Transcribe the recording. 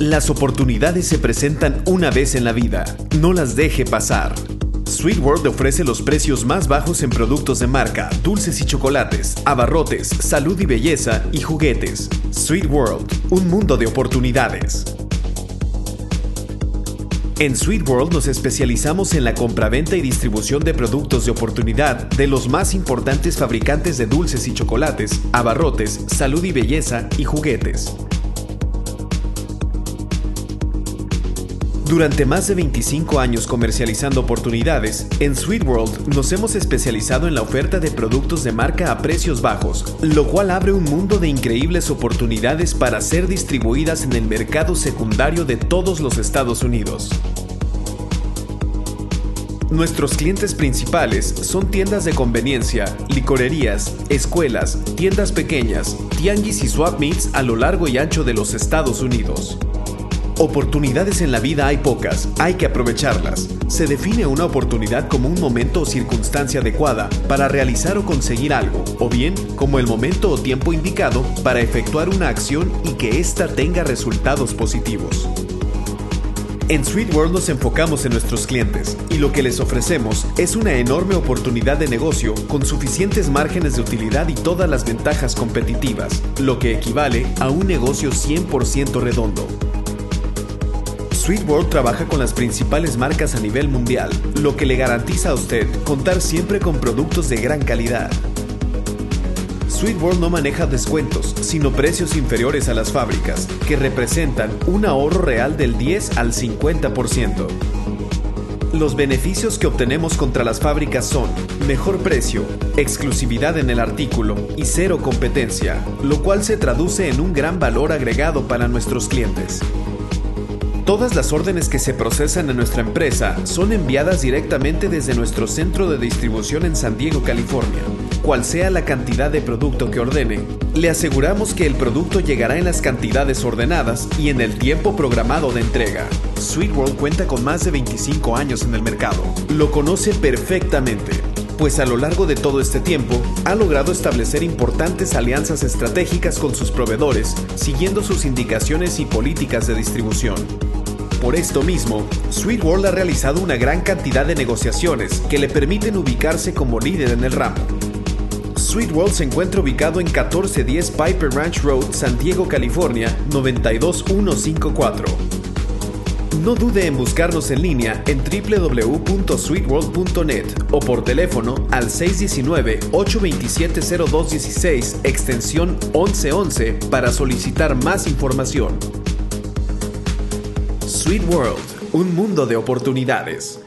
Las oportunidades se presentan una vez en la vida. No las deje pasar. Sweet World ofrece los precios más bajos en productos de marca, dulces y chocolates, abarrotes, salud y belleza y juguetes. Sweet World, un mundo de oportunidades. En Sweet World nos especializamos en la compraventa y distribución de productos de oportunidad de los más importantes fabricantes de dulces y chocolates, abarrotes, salud y belleza y juguetes. Durante más de 25 años comercializando oportunidades, en Sweet World nos hemos especializado en la oferta de productos de marca a precios bajos, lo cual abre un mundo de increíbles oportunidades para ser distribuidas en el mercado secundario de todos los Estados Unidos. Nuestros clientes principales son tiendas de conveniencia, licorerías, escuelas, tiendas pequeñas, tianguis y swap meets a lo largo y ancho de los Estados Unidos. Oportunidades en la vida hay pocas, hay que aprovecharlas. Se define una oportunidad como un momento o circunstancia adecuada para realizar o conseguir algo, o bien como el momento o tiempo indicado para efectuar una acción y que ésta tenga resultados positivos. En Sweet World nos enfocamos en nuestros clientes y lo que les ofrecemos es una enorme oportunidad de negocio con suficientes márgenes de utilidad y todas las ventajas competitivas, lo que equivale a un negocio 100% redondo. Sweet World trabaja con las principales marcas a nivel mundial, lo que le garantiza a usted contar siempre con productos de gran calidad. Sweet World no maneja descuentos, sino precios inferiores a las fábricas, que representan un ahorro real del 10 al 50%. Los beneficios que obtenemos contra las fábricas son mejor precio, exclusividad en el artículo y cero competencia, lo cual se traduce en un gran valor agregado para nuestros clientes. Todas las órdenes que se procesan en nuestra empresa son enviadas directamente desde nuestro centro de distribución en San Diego, California. Cual sea la cantidad de producto que ordene, le aseguramos que el producto llegará en las cantidades ordenadas y en el tiempo programado de entrega. Sweet World cuenta con más de 25 años en el mercado. Lo conoce perfectamente pues a lo largo de todo este tiempo ha logrado establecer importantes alianzas estratégicas con sus proveedores, siguiendo sus indicaciones y políticas de distribución. Por esto mismo, Sweet World ha realizado una gran cantidad de negociaciones que le permiten ubicarse como líder en el ramo. Sweet World se encuentra ubicado en 1410 Piper Ranch Road, San Diego, California, 92154. No dude en buscarnos en línea en www.sweetworld.net o por teléfono al 619-827-0216 extensión 1111 para solicitar más información. Sweet World, un mundo de oportunidades.